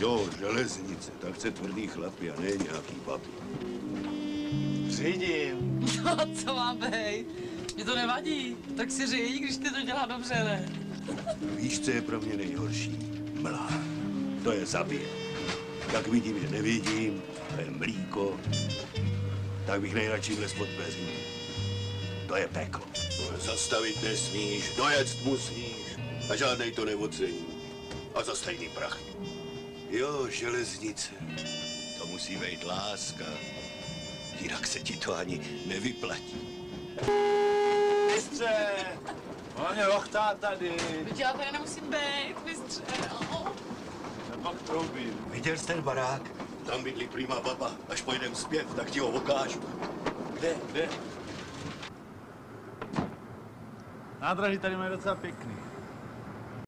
Jo, železnice, tak chce tvrdý chlapy a ne nějaký babi. Řídím. No, co má bej? Mě to nevadí. Tak si říj, když ty to dělá dobře, ne? Víš, co je pro mě nejhorší? Mlá. To je zabije. Jak vidím, že nevidím, to je mlíko, tak bych nejradši vlez pod peří. To je peklo. Zastavit nesmíš, dojet musíš a žádnej to neocení. A za stejný prachy. Jo, železnice, to musí být láska. Jinak se ti to ani nevyplatí. Mistře! On mě lochtá tady. Teď já tady nemusím být, mistře. Oh. Pak troubím. Viděl jsi ten barák? Tam bydlí prima baba. Až pojedem zpět, tak ti ho ukážu. Kde, kde? Nádraží tady mají docela pěkný.